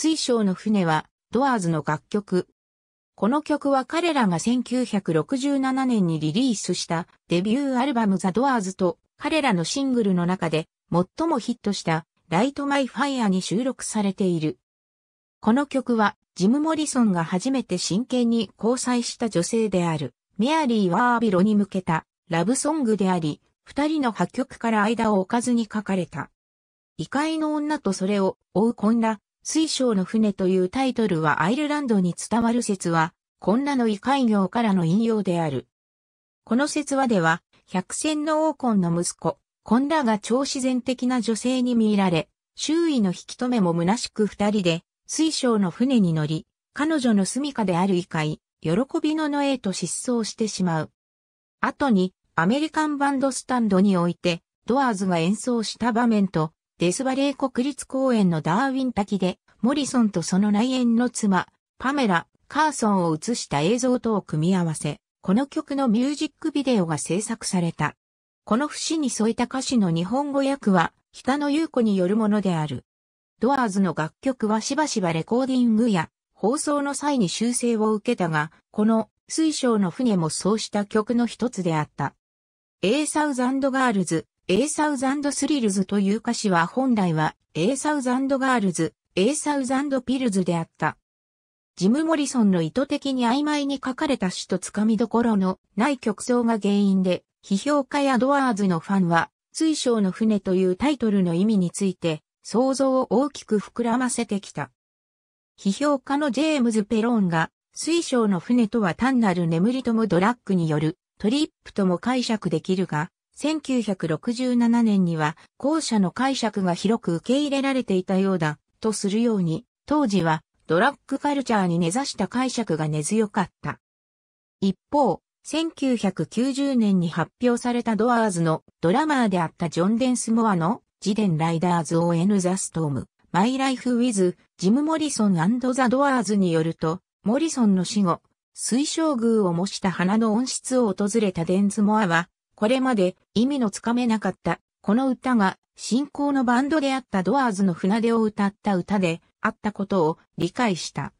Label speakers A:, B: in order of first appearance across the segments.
A: 水晶の船はドアーズの楽曲。この曲は彼らが1967年にリリースしたデビューアルバムザ・ドアーズと彼らのシングルの中で最もヒットしたライト・マイ・ファイアに収録されている。この曲はジム・モリソンが初めて真剣に交際した女性であるメアリー・ワービロに向けたラブソングであり、二人の破局から間を置かずに書かれた。異界の女とそれを追う混乱、水晶の船というタイトルはアイルランドに伝わる説は、混乱の異界業からの引用である。この説話では、百戦の王根の息子、コンラが超自然的な女性に見入られ、周囲の引き止めも虚しく二人で、水晶の船に乗り、彼女の住処である異界、喜びの野へと失踪してしまう。後に、アメリカンバンドスタンドにおいて、ドアーズが演奏した場面と、デスバレー国立公園のダーウィン滝で、モリソンとその内縁の妻、パメラ、カーソンを映した映像とを組み合わせ、この曲のミュージックビデオが制作された。この節に添えた歌詞の日本語訳は、北野優子によるものである。ドアーズの楽曲はしばしばレコーディングや放送の際に修正を受けたが、この水晶の船もそうした曲の一つであった。A thousand girls、a thousand thrills という歌詞は本来は A thousand girls、a thousand pills であった。ジム・モリソンの意図的に曖昧に書かれた詩とつかみどころのない曲想が原因で、批評家やドアーズのファンは、水晶の船というタイトルの意味について、想像を大きく膨らませてきた。批評家のジェームズ・ペローンが、水晶の船とは単なる眠りともドラッグによるトリップとも解釈できるが、1967年には後者の解釈が広く受け入れられていたようだ、とするように、当時はドラッグカルチャーに根ざした解釈が根強かった。一方、1990年に発表されたドアーズのドラマーであったジョン・デンスモアの自伝 Riders on the Storm、My Life with Jim Morrison the Doors によると、モリソンの死後、水晶宮を模した花の音質を訪れたデンズモアは、これまで意味のつかめなかったこの歌が信仰のバンドであったドアーズの船出を歌った歌であったことを理解した。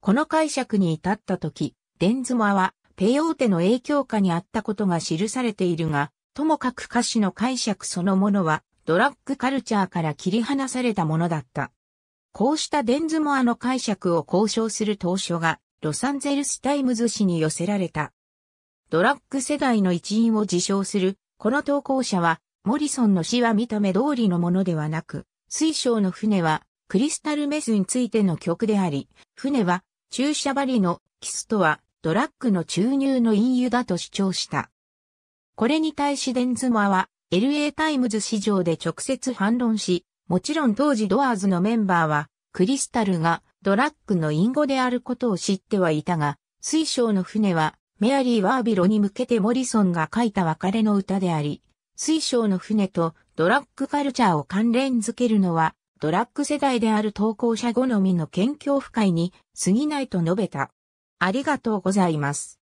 A: この解釈に至った時、デンズモアはペヨーテの影響下にあったことが記されているが、ともかく歌詞の解釈そのものはドラッグカルチャーから切り離されたものだった。こうしたデンズモアの解釈を哄笑する投書がロサンゼルスタイムズ紙に寄せられた。ドラッグ世代の一員を自称するこの投稿者はモリソンの死は見た目通りのものではなく、水晶の船はクリスタルメスについての曲であり、船は注射針のキスとはドラッグの注入の隠喩だと主張した。これに対しデンズマは LA タイムズ市場で直接反論し、もちろん当時ドアーズのメンバーはクリスタルがドラッグの隠語であることを知ってはいたが、水晶の船はメアリー・ワービロに向けてモリソンが書いた別れの歌であり、水晶の船とドラッグカルチャーを関連づけるのは、ドラッグ世代である投稿者好みの研究不快に過ぎないと述べた。ありがとうございます。